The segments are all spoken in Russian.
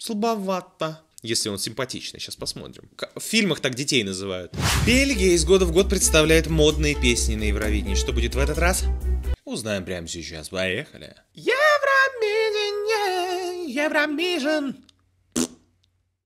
слабовато. Если он симпатичный, сейчас посмотрим. В фильмах так детей называют. Бельгия из года в год представляет модные песни на Евровидении. Что будет в этот раз? Узнаем прямо сейчас. Поехали. Евровидение, Евромижен.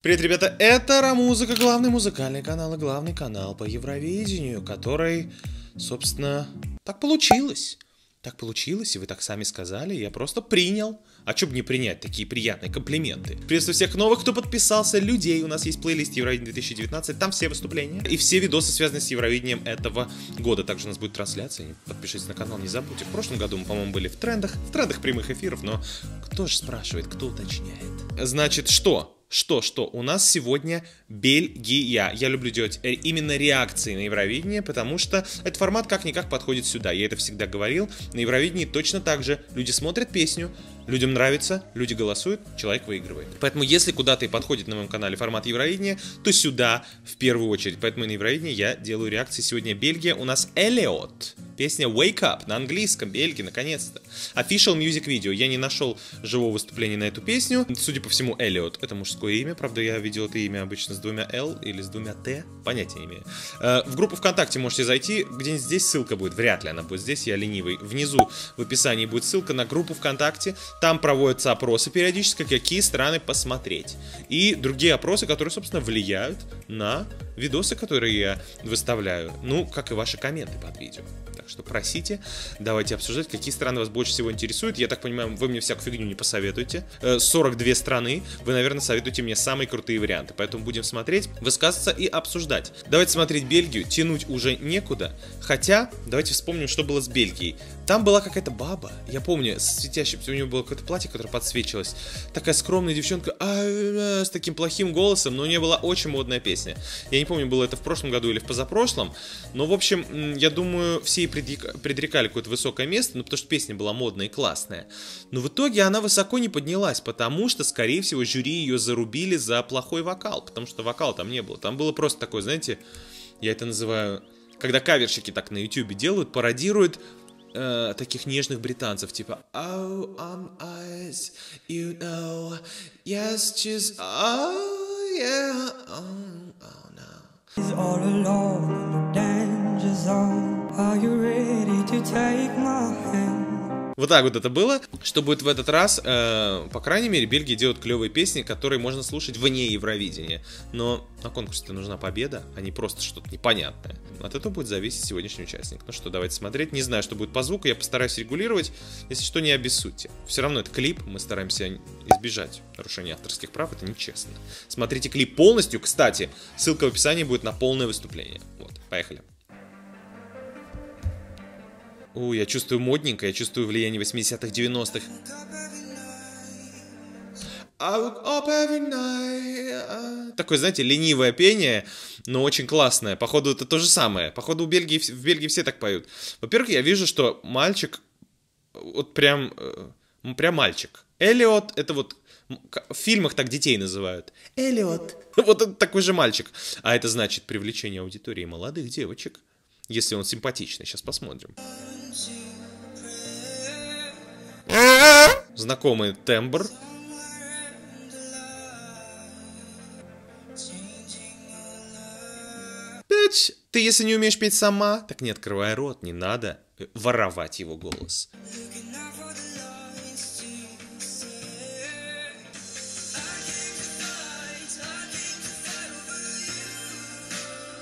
Привет, ребята, это Рамузыка, главный музыкальный канал и главный канал по Евровидению, который, собственно, так получилось. Так получилось, и вы так сами сказали, я просто принял. А чё бы не принять такие приятные комплименты? Приветствую всех новых, кто подписался, людей. У нас есть плейлист Евровидение 2019, там все выступления и все видосы, связанные с Евровидением этого года. Также у нас будет трансляция, подпишитесь на канал, не забудьте. В прошлом году мы, по-моему, были в трендах, в трендах прямых эфиров, но кто же спрашивает, кто уточняет? Значит, что? Что, что? У нас сегодня Бельгия. Я люблю делать э, именно реакции на Евровидение, потому что этот формат как-никак подходит сюда. Я это всегда говорил. На Евровидении точно так же. Люди смотрят песню, людям нравится, люди голосуют, человек выигрывает. Поэтому если куда-то и подходит на моем канале формат Евровидения, то сюда в первую очередь. Поэтому на Евровидении я делаю реакции. Сегодня Бельгия, у нас Элиот. Песня Wake Up на английском, Бельгия, наконец-то. Official Music Video. Я не нашел живого выступления на эту песню. Судя по всему, Эллиот. Это мужское имя. Правда, я видел это имя обычно с двумя L или с двумя T. Понятия не имею. Э, в группу ВКонтакте можете зайти. Где-нибудь здесь ссылка будет. Вряд ли она будет здесь. Я ленивый. Внизу в описании будет ссылка на группу ВКонтакте. Там проводятся опросы периодически, какие страны посмотреть. И другие опросы, которые, собственно, влияют на видосы, которые я выставляю. Ну, как и ваши комменты под видео. Так что просите, давайте обсуждать, какие страны вас больше всего интересуют. Я так понимаю, вы мне всякую фигню не посоветуете. 42 э, страны, вы, наверное, советуете мне самые крутые варианты. Поэтому будем смотреть, высказываться и обсуждать. Давайте смотреть Бельгию, тянуть уже некуда. Хотя, давайте вспомним, что было с Бельгией. Там была какая-то баба, я помню, светящаяся, у нее было какое-то платье, которое подсвечивалось. Такая скромная девчонка, а, с таким плохим голосом, но у нее была очень модная песня. Я не помню, было это в прошлом году или в позапрошлом, но, в общем, я думаю, все и предрекали какое-то высокое место, ну, потому что песня была модная и классная. Но в итоге она высоко не поднялась, потому что, скорее всего, жюри ее зарубили за плохой вокал, потому что вокала там не было. Там было просто такое, знаете, я это называю, когда каверщики так на ютюбе делают, пародируют э, таких нежных британцев, типа Oh, um, eyes, you know, yes, just, oh, yeah, oh, oh no. He's all alone in the danger zone. Вот так вот это было. Что будет в этот раз? Э, по крайней мере, Бельгия делает клевые песни, которые можно слушать вне Евровидения. Но на конкурсе-то нужна победа, а не просто что-то непонятное. От этого будет зависеть сегодняшний участник. Ну что, давайте смотреть. Не знаю, что будет по звуку, я постараюсь регулировать. Если что, не обессудьте. Все равно это клип, мы стараемся избежать нарушения авторских прав, это нечестно. Смотрите клип полностью. Кстати, ссылка в описании будет на полное выступление. Вот, поехали. У, я чувствую модненько, я чувствую влияние 80-х, 90-х. Такое, знаете, ленивое пение, но очень классное. Походу, это то же самое. Походу, в Бельгии, в Бельгии все так поют. Во-первых, я вижу, что мальчик, вот прям, э, прям мальчик. Элиот, это вот в фильмах так детей называют. Элиот. Вот это такой же мальчик. А это значит привлечение аудитории молодых девочек. Если он симпатичный. Сейчас посмотрим. Знакомый тембр. Пять. Ты если не умеешь петь сама, так не открывай рот, не надо воровать его голос.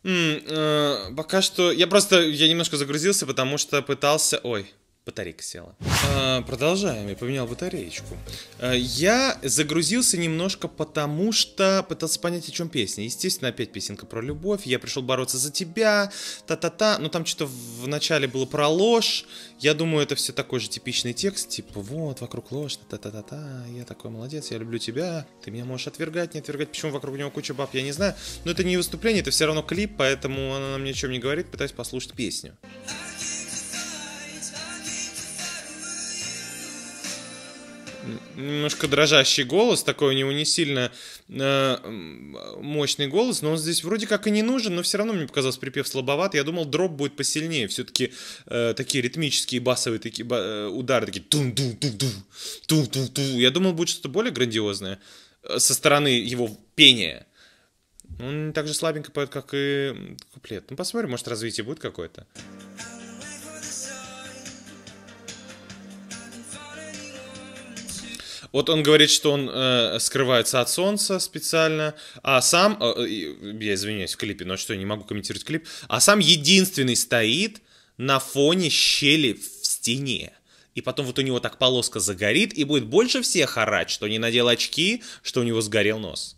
Mm, э, пока что... Я просто... Я немножко загрузился, потому что пытался... Ой, Батарейка села. А, продолжаем. Я поменял батареечку. А, я загрузился немножко, потому что пытался понять, о чем песня. Естественно, опять песенка про любовь. Я пришел бороться за тебя. Та-та-та. Но там что-то в начале было про ложь. Я думаю, это все такой же типичный текст. Типа, вот, вокруг ложь. Та-та-та-та. Я такой молодец, я люблю тебя. Ты меня можешь отвергать, не отвергать. Почему вокруг него куча баб, я не знаю. Но это не выступление, это все равно клип, поэтому она мне о чем не говорит. Пытаюсь послушать песню. Немножко дрожащий голос, такой у него не сильно э, мощный голос, но он здесь вроде как и не нужен, но все равно мне показалось припев слабоват. Я думал, дроп будет посильнее. Все-таки э, такие ритмические басовые такие ба- э, удары, такие тун тун тун тун тун тун тун Я думал, будет что-то более грандиозное. э, со стороны его пения. Он так же слабенько поет, как и куплет. Ну, посмотрим, может, развитие будет какое-то. Вот он говорит, что он э, скрывается от солнца специально, а сам, э, я извиняюсь, в клипе, но что, я не могу комментировать клип, а сам единственный стоит на фоне щели в стене. И потом вот у него так полоска загорит, и будет больше всех орать, что не надел очки, что у него сгорел нос.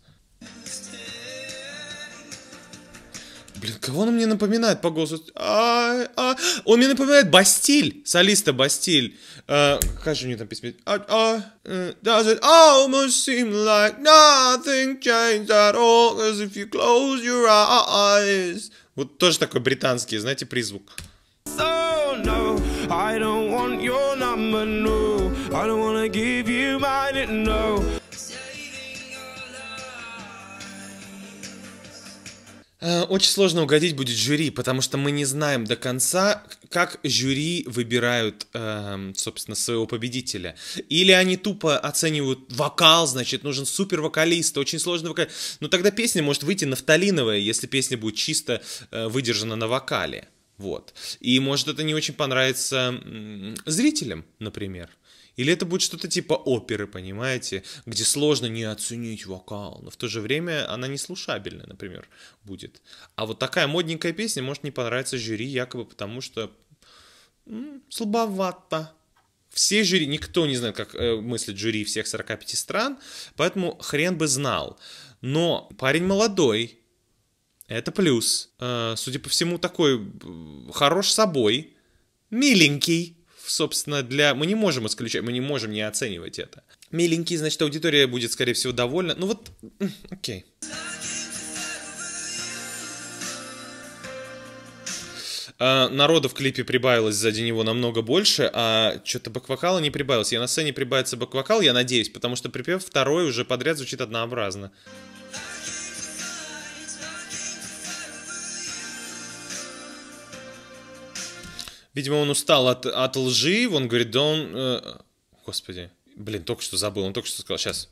Блин, кого он мне напоминает по голосу? А, а, он мне напоминает Бастиль, солиста Бастиль. А, как же у него там песня? А, а, does it almost seem like nothing changed at all as if you close your eyes? Вот тоже такой британский, знаете, призвук. So, no, I don't want your number, no. I don't wanna give you mine, no. Очень сложно угодить будет жюри, потому что мы не знаем до конца, как жюри выбирают, э, собственно, своего победителя. Или они тупо оценивают вокал, значит, нужен супер вокалист, очень сложный вокал. Ну тогда песня может выйти нафталиновая, если песня будет чисто э, выдержана на вокале. Вот. И может это не очень понравится зрителям, например. Или это будет что-то типа оперы, понимаете, где сложно не оценить вокал, но в то же время она не слушабельная, например, будет. А вот такая модненькая песня может не понравиться жюри, якобы потому что м, слабовато. Все жюри, никто не знает, как э, мыслит жюри всех 45 стран, поэтому хрен бы знал. Но парень молодой, это плюс. Э, судя по всему, такой хорош собой, миленький, собственно, для... Мы не можем исключать, мы не можем не оценивать это. Миленький, значит, аудитория будет, скорее всего, довольна. Ну вот, окей. А, народу в клипе прибавилось сзади него намного больше, а что-то бэк-вокала не прибавилось. Я на сцене прибавится бэк-вокал, я надеюсь, потому что припев второй уже подряд звучит однообразно. Видимо, он устал от, от лжи, он говорит, да он... Э, господи, блин, только что забыл, он только что сказал, сейчас.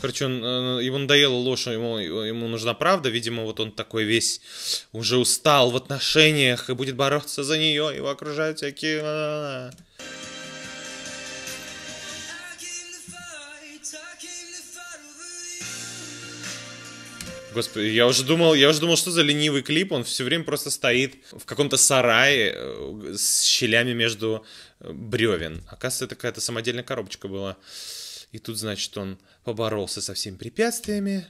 Короче, он, э, ему надоела ложь, ему, ему нужна правда. Видимо, вот он такой весь уже устал в отношениях и будет бороться за нее. Его окружают всякие... Господи, я уже думал, я уже думал, что за ленивый клип, он все время просто стоит в каком-то сарае э, с щелями между э, бревен. Оказывается, это какая-то самодельная коробочка была. И тут, значит, он поборолся со всеми препятствиями.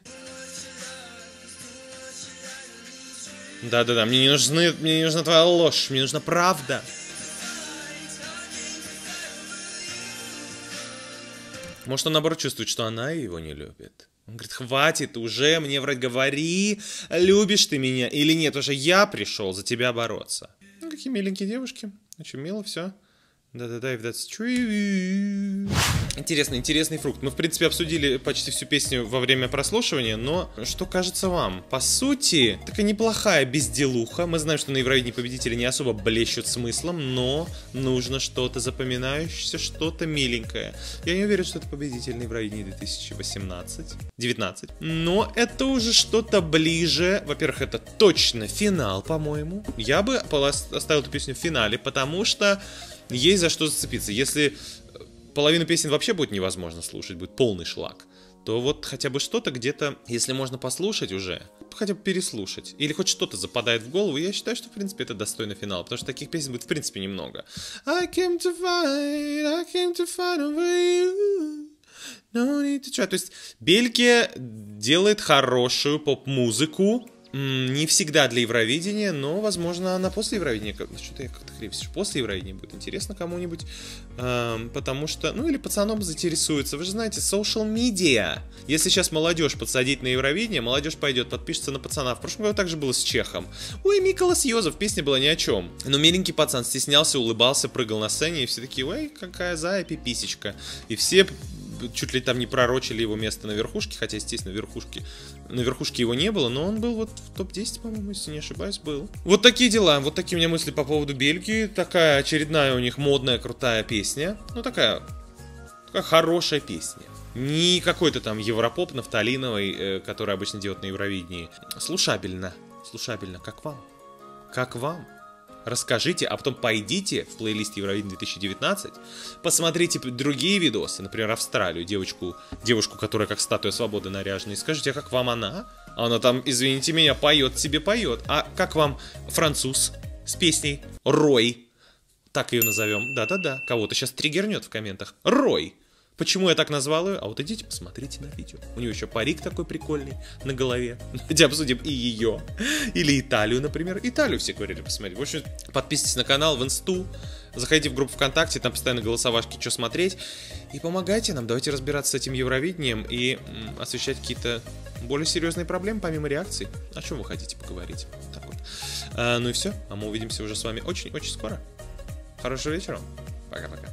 Да-да-да, мне не нужны, мне не нужна твоя ложь, мне нужна правда. Может, он наоборот чувствует, что она его не любит. Он говорит, хватит уже мне врать, говори, любишь ты меня или нет, уже я пришел за тебя бороться. Ну, какие миленькие девушки, очень мило все. Да-да-да, if that's true. Интересный, интересный фрукт. Мы, в принципе, обсудили почти всю песню во время прослушивания, но что кажется вам? По сути, такая неплохая безделуха. Мы знаем, что на Евровидении победители не особо блещут смыслом, но нужно что-то запоминающееся, что-то миленькое. Я не уверен, что это победитель на Евровидении 2018. 19. Но это уже что-то ближе. Во-первых, это точно финал, по-моему. Я бы оставил эту песню в финале, потому что есть за что зацепиться. Если половину песен вообще будет невозможно слушать, будет полный шлак, то вот хотя бы что-то где-то, если можно послушать уже, хотя бы переслушать, или хоть что-то западает в голову, я считаю, что, в принципе, это достойно финала, потому что таких песен будет, в принципе, немного. I came to fight, I came to fight over you. No need to try. То есть Бельгия делает хорошую поп-музыку, не всегда для Евровидения, но, возможно, она после Евровидения, что-то я как-то кривлюсь, после Евровидения будет интересно кому-нибудь, э, потому что, ну или пацаном заинтересуется. Вы же знаете, social media. Если сейчас молодежь подсадить на Евровидение, молодежь пойдет, подпишется на пацана. В прошлом году также было с Чехом. Ой, Миколас Йозеф, песня была ни о чем. Но миленький пацан стеснялся, улыбался, прыгал на сцене, и все такие, ой, какая зая пиписечка. И все чуть ли там не пророчили его место на верхушке, хотя, естественно, верхушки, на верхушке его не было, но он был вот в топ-10, по-моему, если не ошибаюсь, был. Вот такие дела, вот такие у меня мысли по поводу Бельгии. Такая очередная у них модная, крутая песня. Ну, такая, такая хорошая песня. Не какой-то там европоп нафталиновый, э, который обычно делают на Евровидении. Слушабельно. Слушабельно. Как вам? Как вам? Расскажите, а потом пойдите в плейлист Евровидения 2019, посмотрите другие видосы, например, Австралию, девочку, девушку, которая как статуя свободы наряжена, и скажите, а как вам она? Она там, извините меня, поет себе поет. А как вам француз с песней «Рой»? Так ее назовем. Да-да-да, кого-то сейчас триггернет в комментах. «Рой». Почему я так назвал ее? А вот идите посмотрите на видео. У нее еще парик такой прикольный на голове. Давайте обсудим и ее. Или Италию, например. Италию все говорили посмотреть. В общем, подписывайтесь на канал в инсту. Заходите в группу ВКонтакте, там постоянно голосовашки, что смотреть. И помогайте нам. Давайте разбираться с этим Евровидением и м, освещать какие-то более серьезные проблемы, помимо реакций. О чем вы хотите поговорить? Так вот. А, ну и все. А мы увидимся уже с вами очень-очень скоро. Хорошего вечера. Пока-пока.